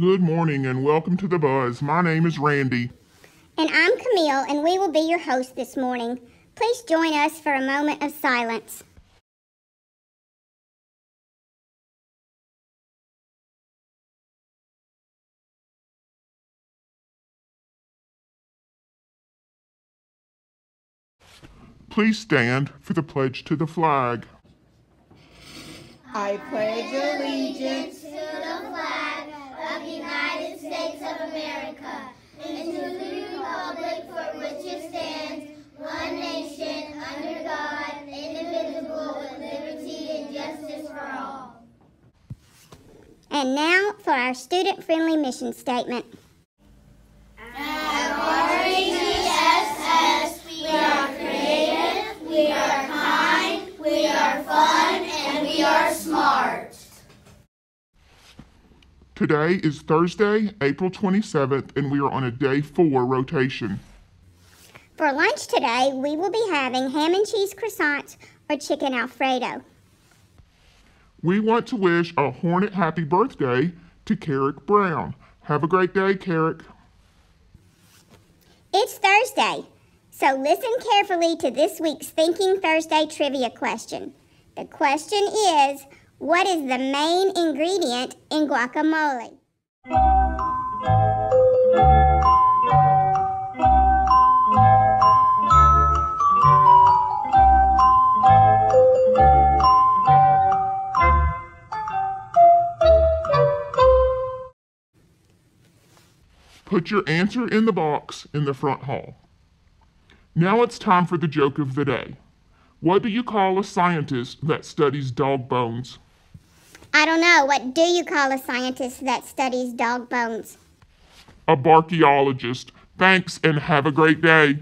Good morning and welcome to the Buzz. My name is Randy. And I'm Camille, and we will be your host this morning. Please join us for a moment of silence. Please stand for the pledge to the flag. I pledge allegiance to the flag of the United States of America and to the republic for which it stands, one nation, under God, indivisible, with liberty and justice for all. And now for our student friendly mission statement. Today is Thursday, April 27th, and we are on a day four rotation. For lunch today, we will be having ham and cheese croissants or chicken Alfredo. We want to wish a hornet happy birthday to Carrick Brown. Have a great day, Carrick. It's Thursday, so listen carefully to this week's Thinking Thursday trivia question. The question is What is the main ingredient in guacamole? Put your answer in the box in the front hall. Now it's time for the joke of the day. What do you call a scientist that studies dog bones? I don't know. What do you call a scientist that studies dog bones? A barchaeologist. Thanks and have a great day.